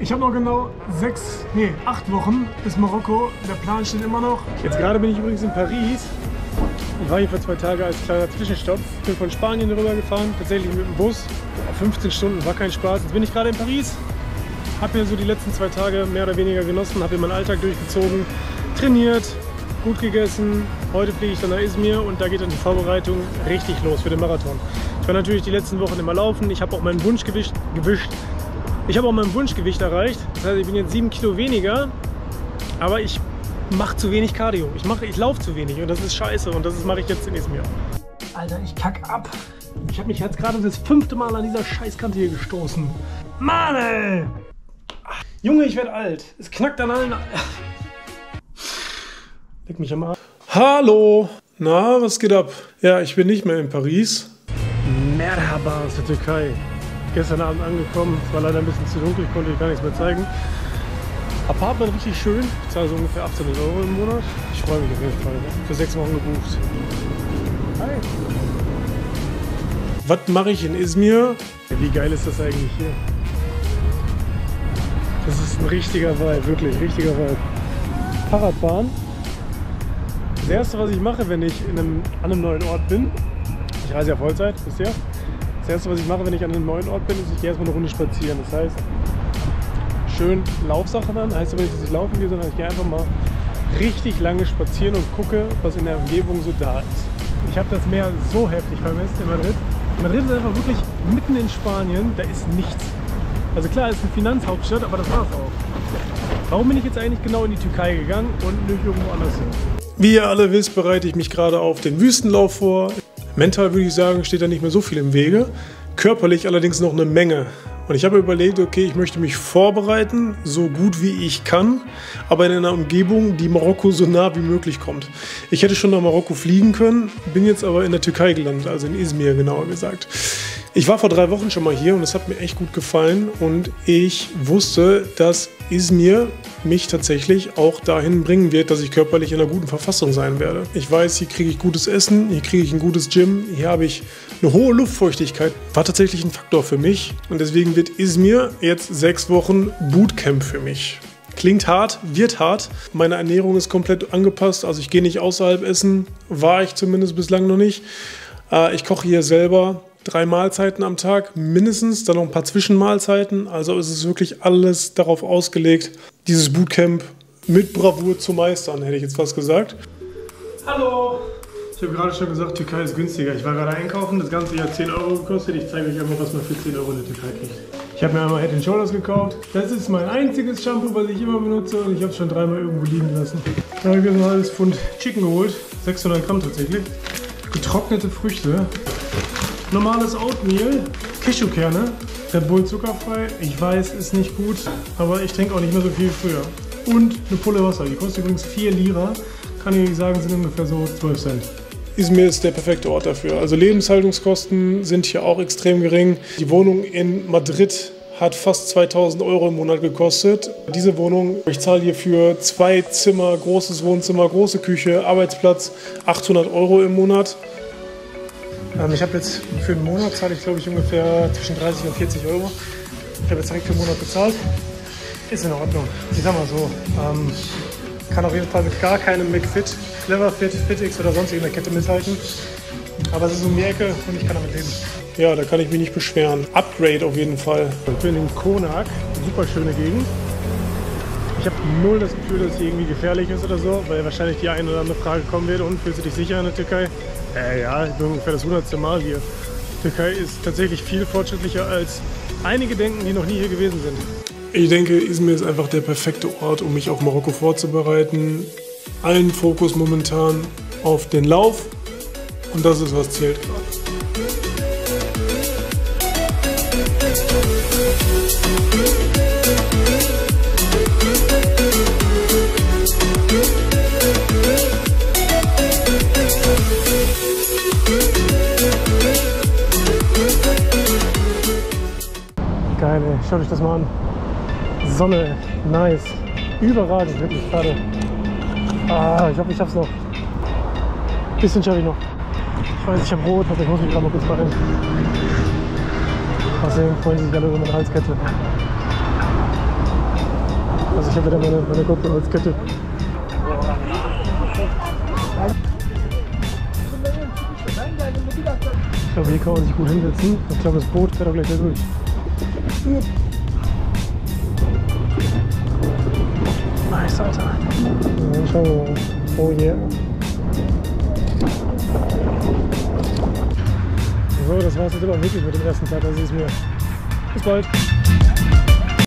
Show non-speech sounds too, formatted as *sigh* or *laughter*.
Ich habe noch genau sechs, nee, acht Wochen bis Marokko. Der Plan steht immer noch. Jetzt gerade bin ich übrigens in Paris. Ich war hier vor zwei Tagen als kleiner Zwischenstopp. Ich bin von Spanien rübergefahren, tatsächlich mit dem Bus. 15 Stunden war kein Spaß. Jetzt bin ich gerade in Paris. Habe mir so die letzten zwei Tage mehr oder weniger genossen, habe hier meinen Alltag durchgezogen, trainiert, gut gegessen. Heute fliege ich dann nach Izmir und da geht dann die Vorbereitung richtig los für den Marathon. Ich war natürlich die letzten Wochen immer laufen. Ich habe auch mein Wunschgewicht gewischt. Ich habe auch mein Wunschgewicht erreicht. Das heißt, ich bin jetzt sieben Kilo weniger, aber ich mache zu wenig Cardio. Ich, mach, ich laufe zu wenig und das ist scheiße und das mache ich jetzt in Izmir. Alter, ich kack ab. Ich habe mich jetzt gerade das fünfte Mal an dieser Scheißkante hier gestoßen. Mann, ey! Junge, ich werde alt. Es knackt an allen. *laughs* Leck mich am Arsch. Hallo! Na, was geht ab? Ja, ich bin nicht mehr in Paris. Merhaba aus der Türkei. Gestern Abend angekommen. Es war leider ein bisschen zu dunkel, ich konnte euch gar nichts mehr zeigen. Apartment richtig schön. Ich zahle so ungefähr 1800 Euro im Monat. Ich freue mich auf jeden Fall. Für sechs Wochen gebucht. Hi. Was mache ich in Izmir? Wie geil ist das eigentlich hier? Das ist ein richtiger Vibe, wirklich richtiger Vibe. Fahrradfahren. Das erste, was ich mache, wenn ich in einem, an einem neuen Ort bin, ich reise ja Vollzeit, ihr? Das erste, was ich mache, wenn ich an einem neuen Ort bin, ist, ich gehe erstmal eine Runde spazieren. Das heißt, schön Laufsachen an. Heißt aber nicht, dass ich laufen gehe, sondern ich gehe einfach mal richtig lange spazieren und gucke, was in der Umgebung so da ist. Ich habe das Meer so heftig vermisst in Madrid. Madrid ist einfach wirklich mitten in Spanien, da ist nichts. Also klar, es ist eine Finanzhauptstadt, aber das war's auch. Warum bin ich jetzt eigentlich genau in die Türkei gegangen und nicht irgendwo anders hin? Wie ihr alle wisst, bereite ich mich gerade auf den Wüstenlauf vor. Mental würde ich sagen, steht da nicht mehr so viel im Wege. Körperlich allerdings noch eine Menge. Und ich habe überlegt, okay, ich möchte mich vorbereiten, so gut wie ich kann, aber in einer Umgebung, die Marokko so nah wie möglich kommt. Ich hätte schon nach Marokko fliegen können, bin jetzt aber in der Türkei gelandet, also in Izmir genauer gesagt. Ich war vor drei Wochen schon mal hier und es hat mir echt gut gefallen und ich wusste, dass Izmir mich tatsächlich auch dahin bringen wird, dass ich körperlich in einer guten Verfassung sein werde. Ich weiß, hier kriege ich gutes Essen, hier kriege ich ein gutes Gym, hier habe ich eine hohe Luftfeuchtigkeit. War tatsächlich ein Faktor für mich und deswegen wird Izmir jetzt sechs Wochen Bootcamp für mich. Klingt hart, wird hart. Meine Ernährung ist komplett angepasst, also ich gehe nicht außerhalb essen, war ich zumindest bislang noch nicht. Äh, ich koche hier selber, drei Mahlzeiten am Tag mindestens, dann noch ein paar Zwischenmahlzeiten. Also ist es wirklich alles darauf ausgelegt, dieses Bootcamp mit Bravour zu meistern, hätte ich jetzt fast gesagt. Hallo! Ich habe gerade schon gesagt, Türkei ist günstiger. Ich war gerade einkaufen, das Ganze hat 10 Euro gekostet. Ich zeige euch einfach, was man für 10 Euro in der Türkei kriegt. Ich habe mir einmal Head Shoulders gekauft. Das ist mein einziges Shampoo, was ich immer benutze und ich habe es schon dreimal irgendwo liegen lassen. Dann habe ich mir ein halbes Pfund Chicken geholt, 600 Gramm tatsächlich. Getrocknete Früchte, normales Oatmeal, Cashewkerne, Red Bull zuckerfrei. Ich weiß, ist nicht gut, aber ich trinke auch nicht mehr so viel wie früher. Und eine Pulle Wasser, die kostet übrigens 4 Lira. Kann ich sagen, sind ungefähr so 12 Cent. Izmir ist der perfekte Ort dafür. Also Lebenshaltungskosten sind hier auch extrem gering. Die Wohnung in Madrid hat fast 2000 Euro im Monat gekostet. Diese Wohnung, ich zahle hier für zwei Zimmer, großes Wohnzimmer, große Küche, Arbeitsplatz 800 Euro im Monat. Ähm, ich habe jetzt für einen Monat zahle ich glaube ich ungefähr zwischen 30 und 40 Euro. Ich habe jetzt direkt für einen Monat bezahlt. Ist in Ordnung. Ich sag mal so, ähm, kann auf jeden Fall mit gar keinem McFit, Cleverfit, FitX oder sonst irgendeiner Kette mithalten. Aber es ist um die Ecke und ich kann damit leben. Ja, da kann ich mich nicht beschweren. Upgrade auf jeden Fall. Ich bin in Konak, super schöne Gegend. Ich habe null das Gefühl, dass es irgendwie gefährlich ist oder so, weil wahrscheinlich die eine oder andere Frage kommen wird. Und fühlst du dich sicher in der Türkei? Äh, ja, ich bin ungefähr das hundertste Mal hier. Die Türkei ist tatsächlich viel fortschrittlicher als einige denken, die noch nie hier gewesen sind. Ich denke, Izmir ist einfach der perfekte Ort, um mich auf Marokko vorzubereiten. Allen Fokus momentan auf den Lauf und das ist, was zählt gerade. Schaut euch das mal an. Sonne, nice. Überragend, wirklich gerade. Ah, ich hoffe, ich schaff's noch. Ein bisschen schaffe ich noch. Ich weiß, ich habe rot, aber ich muss mich gerade mal kurz beeilen. Außerdem freuen sich alle über meine Halskette. Also ich habe wieder meine, meine GoPro als Kette. Ich glaube, hier kann man sich gut hinsetzen. Ich glaube, das Boot fährt auch gleich da durch. Nice, Alter. Ja, schauen wir mal. Oh yeah. So, das war es jetzt aber wirklich mit dem ersten Teil. Das ist mir. Bis bald.